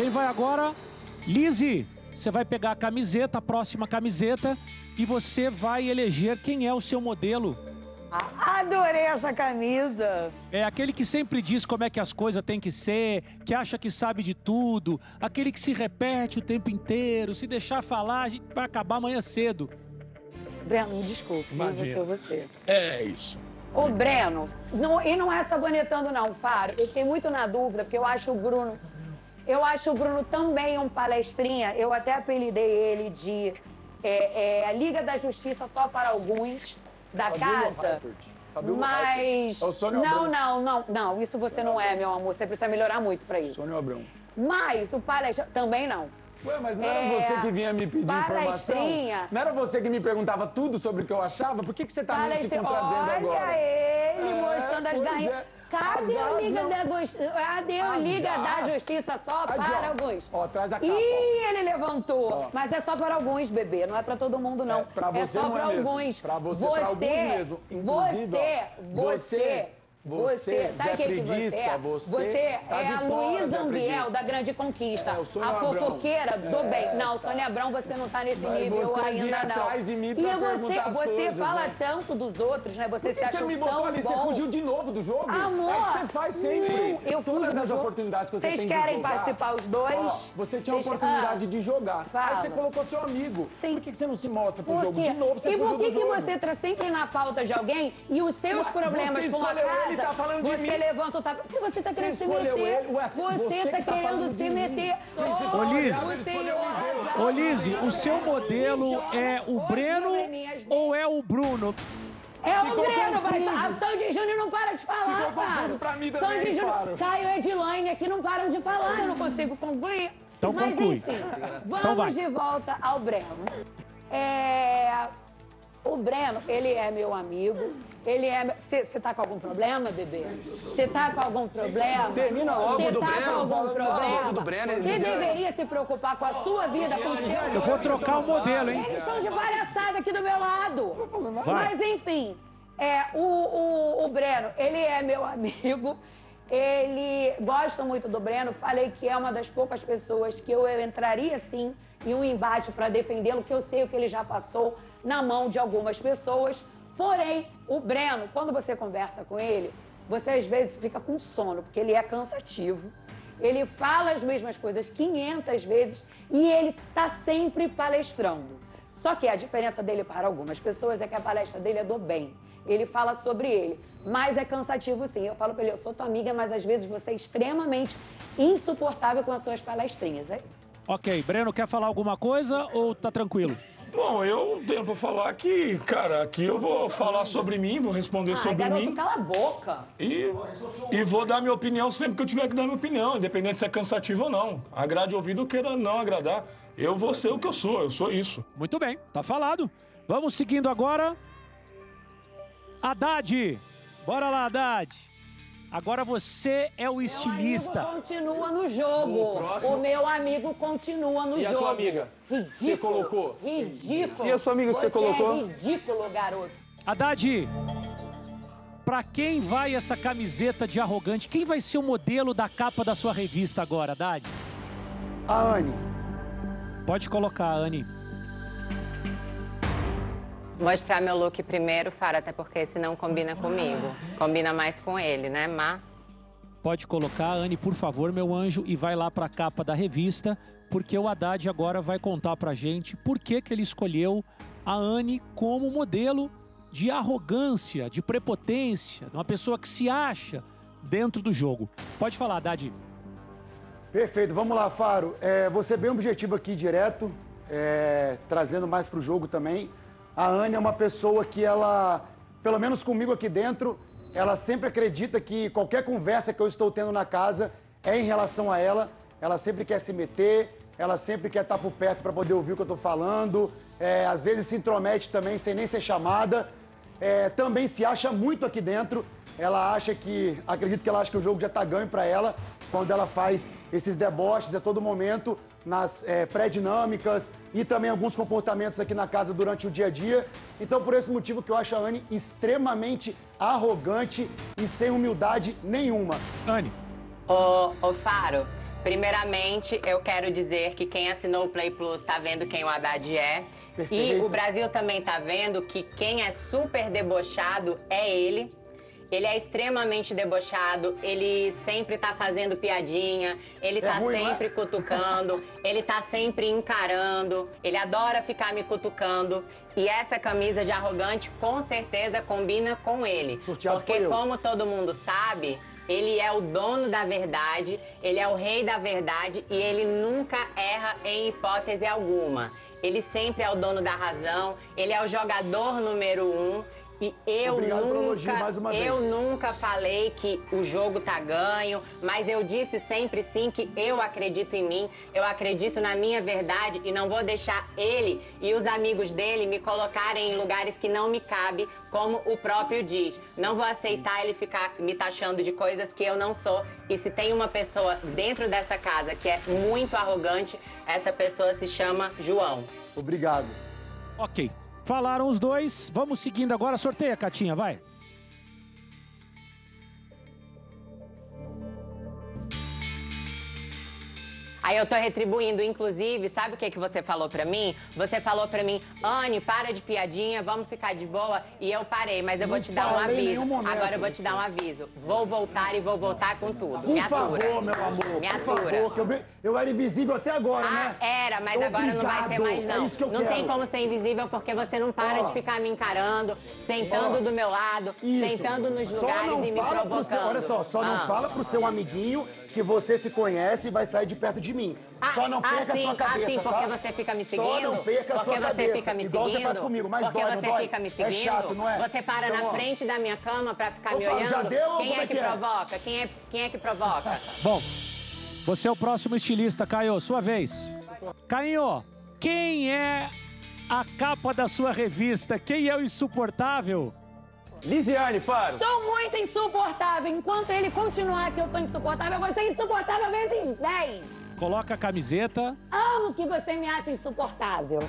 Quem vai agora? Lizzie, você vai pegar a camiseta, a próxima camiseta, e você vai eleger quem é o seu modelo. Adorei essa camisa. É aquele que sempre diz como é que as coisas têm que ser, que acha que sabe de tudo, aquele que se repete o tempo inteiro, se deixar falar, a gente vai acabar amanhã cedo. Breno, me desculpe? Imagina. Você, você. É isso. Ô, Breno, não- e não é sabonetando não, Faro. Eu fiquei muito na dúvida, porque eu acho o Bruno... Eu acho o Bruno também um palestrinha. Eu até apelidei ele de é, é, Liga da Justiça só para alguns da casa. Mas. É o Sônia não, Abrão. não, não, não. Isso você não é, meu amor. Você precisa melhorar muito pra isso. Sônia Abrão. Mas o palestra também não. Ué, mas não era É, você que vinha me pedir informação? Não era você que me perguntava tudo sobre o que eu achava? Por que, que você tá me se contradizendo Olha agora? ele É, mostrando as garrinhas. é. Cadê o garras Liga não. da Justiça? Cadê As Liga da. Justiça só Aí, para alguns? Ó, traz a capa, Ih, ele levantou. Ó. Mas é só para alguns, bebê. Não é para todo mundo, não. É, pra você só não é para mesmo. alguns. Pra você, pra alguns mesmo. Inclusive, você, ó, você, você, sabe Zé quem que Preguiça, você é? você tá é de a Luísa Ambiel, da Grande Conquista. É, a Abrão. fofoqueira do É, bem. Não, tá. Sônia Abrão, você não tá nesse Mas nível você ainda, vinha não. atrás de mim e pra você, perguntar as você coisas, fala né? tanto dos outros, né? Você Por se que acha você me botou ali? Você bom. fugiu de novo do jogo? Amor, É o que você faz sempre. não, eu Todas as jogo. oportunidades que você Vocês tem de querem jogar, participar os dois? ó, você tinha a oportunidade Ah, de jogar. fala. Aí você colocou seu amigo. Sim. Por que que você não se mostra pro jogo? De novo, você e por que, que você entra sempre na pauta de alguém e os seus problemas você com a casa, ele, tá falando de você mim. levanta o tapete. Porque você tá querendo se meter. ele. Ué, você, você tá que tá querendo se meter. Ô, Liz. Você Ô, Lizzie, o seu modelo é o Breno ou é o Bruno? É o Ficou Breno, vai. A Sandy Júnior não para de falar, Ficou confuso pra mim também, Sandy Júnior. Caio e Edilane aqui não param de falar, eu não consigo concluir. Então Mas conclui. enfim, vamos Então de volta ao Breno. É, O Breno, ele é meu amigo. Ele é. Você tá com algum problema, bebê? Você tá com algum problema? Termina logo Cê do tá Breno, com algum problema? Você deveria se preocupar com a sua vida, com o seu Eu vou trocar o modelo, hein? eles estão de palhaçada aqui do meu lado. Vai. Mas enfim, é, o, o, o Breno, ele é meu amigo. Ele gosta muito do Breno. Falei que é uma das poucas pessoas que eu entraria sim em um embate para defendê-lo, que eu sei o que ele já passou na mão de algumas pessoas. Porém, o Breno, quando você conversa com ele, você às vezes fica com sono, porque ele é cansativo. Ele fala as mesmas coisas 500 vezes e ele tá sempre palestrando. Só que a diferença dele para algumas pessoas é que a palestra dele é do bem. Ele fala sobre ele, mas é cansativo sim. Eu falo para ele, eu sou tua amiga, mas às vezes você é extremamente insuportável com as suas palestrinhas. É isso. Ok, Breno, quer falar alguma coisa ou tá tranquilo? Bom, eu tenho pra falar que, cara, aqui eu vou falar sobre mim, vou responder Ai, sobre garoto, mim. cala a boca. E, e vou dar minha opinião sempre que eu tiver que dar minha opinião, independente se é cansativo ou não. Agrade o ouvido ou queira não agradar. Eu vou ser o que eu sou, eu sou isso. Muito bem, tá falado. Vamos seguindo agora. Haddad. Bora lá, Haddad. Agora você é o estilista. Meu amigo continua no jogo. O O meu amigo continua no E a jogo. tua amiga? Ridículo. Você colocou? Ridículo. E a sua amiga que você colocou? é ridículo, garoto. Haddad, pra quem vai essa camiseta de arrogante? Quem vai ser o modelo da capa da sua revista agora, Haddad? A Anne. Pode colocar, Anne. Mostrar meu look primeiro, Fara, até porque esse não combina comigo. Combina mais com ele, né? Mas. Pode colocar, Anne, por favor, meu anjo, e vai lá pra capa da revista, porque o Haddad agora vai contar pra gente por que, que ele escolheu a Anne como modelo de arrogância, de prepotência, de uma pessoa que se acha dentro do jogo. Pode falar, Haddad. Perfeito, vamos lá, Faro. É, vou ser bem objetivo aqui, direto, é, trazendo mais para o jogo também. A Anne é uma pessoa que ela, pelo menos comigo aqui dentro, ela sempre acredita que qualquer conversa que eu estou tendo na casa é em relação a ela. Ela sempre quer se meter, ela sempre quer estar por perto para poder ouvir o que eu estou falando. É, às vezes se intromete também sem nem ser chamada. É, também se acha muito aqui dentro. Ela acha que, acredito que ela acha que o jogo já está ganho para ela quando ela faz esses deboches a todo momento nas é, pré-dinâmicas e também alguns comportamentos aqui na casa durante o dia a dia. Então, por esse motivo que eu acho a Anne extremamente arrogante e sem humildade nenhuma. Anne, Ô, ô Faro, Primeiramente, eu quero dizer que quem assinou o Play Plus tá vendo quem o Haddad é. Perfeito. E o Brasil também tá vendo que quem é super debochado é ele. Ele é extremamente debochado, ele sempre tá fazendo piadinha, ele tá ruim, é? sempre cutucando, ele tá sempre encarando, ele adora ficar me cutucando. E essa camisa de arrogante com certeza combina com ele. Sorteado porque como todo mundo sabe, ele é o dono da verdade, ele é o rei da verdade e ele nunca erra em hipótese alguma. Ele sempre é o dono da razão, ele é o jogador número um. E eu Obrigado elogio nunca, mais uma eu vez. nunca falei que o jogo tá ganho, mas eu disse sempre sim que eu acredito em mim, eu acredito na minha verdade e não vou deixar ele e os amigos dele me colocarem em lugares que não me cabe, como o próprio diz. Não vou aceitar ele ficar me taxando de coisas que eu não sou. E se tem uma pessoa dentro dessa casa que é muito arrogante, essa pessoa se chama João. Obrigado. Ok. Falaram os dois. Vamos seguindo agora. Sorteia, Catinha, vai. Aí eu tô retribuindo, inclusive, sabe o que que você falou pra mim? Você falou pra mim, Anne, para de piadinha, vamos ficar de boa. E eu parei, mas eu vou Não te dar um aviso. momento Agora eu vou te dar um aviso. Vou voltar e vou voltar com tudo. Por Me favor, atura. meu amor, Me por atura. favor, eu, eu era invisível até agora, Ah, né? era, mas agora não vai ser Obrigado, mais não. É isso que eu não quero. tem como ser invisível porque você não para Ó. de ficar me encarando, sentando Ó. do meu lado, Isso. sentando nos Só lugares não e me provocando. seu, olha só, só não Ah. fala pro seu amiguinho que você se conhece e vai sair de perto de mim. Ah, só não ah, perca sim, a sua cabeça, ah, sim, tá? porque você fica me Só seguindo? não perca a porque sua você cabeça. fica me Igual seguindo? você faz comigo, mas porque dói, você dói? fica me É seguindo? chato, não é? Você para Então, na frente da minha cama pra ficar me olhando. já deu quem é é que, que é? provoca? Quem é, quem é que provoca? Bom, você é o próximo estilista, Caio. Sua vez. Caio, quem é a capa da sua revista? Quem é o insuportável? Lisiane, Faro. Sou muito insuportável. Enquanto ele continuar que eu tô insuportável, eu vou ser insuportável vezes 10. Coloca a camiseta. Amo que você me acha insuportável.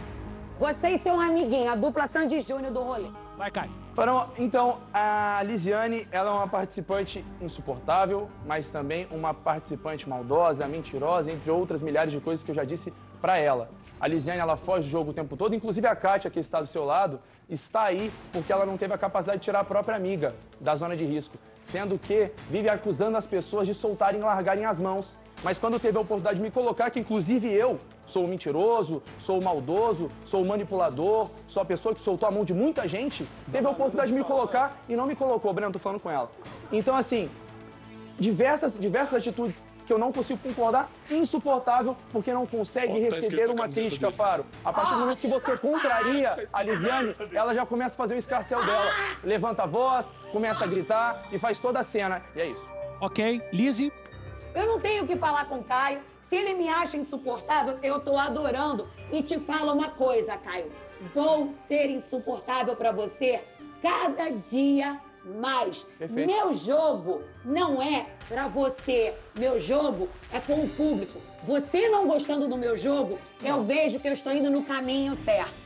Você e seu amiguinho, a dupla Sandy Júnior do rolê. Vai, Caio. Então, a Lisiane, ela é uma participante insuportável, mas também uma participante maldosa, mentirosa, entre outras milhares de coisas que eu já disse pra ela. A Lisiane, ela foge do jogo o tempo todo, inclusive a Kátia, que está do seu lado, está aí porque ela não teve a capacidade de tirar a própria amiga da zona de risco, sendo que vive acusando as pessoas de soltarem e largarem as mãos. Mas quando teve a oportunidade de me colocar, que inclusive eu sou o mentiroso, sou o maldoso, sou o manipulador, sou a pessoa que soltou a mão de muita gente, teve a oportunidade de me colocar e não me colocou, Breno, tô falando com ela. Então, assim, diversas, diversas atitudes que eu não consigo concordar, insuportável, porque não consegue Ó, tá receber uma crítica, dele. Faro. A partir do momento que você contraria a Lisiane, ela já começa a fazer o escarcel dela. Levanta a voz, começa a gritar e faz toda a cena. E é isso. Ok. Lise, Eu não tenho o que falar com o Caio. Se ele me acha insuportável, eu tô adorando. E te falo uma coisa, Caio. Vou ser insuportável pra você cada dia mais. Perfeito. Meu jogo não é pra você. Meu jogo é com o público. Você não gostando do meu jogo, eu vejo que eu estou indo no caminho certo.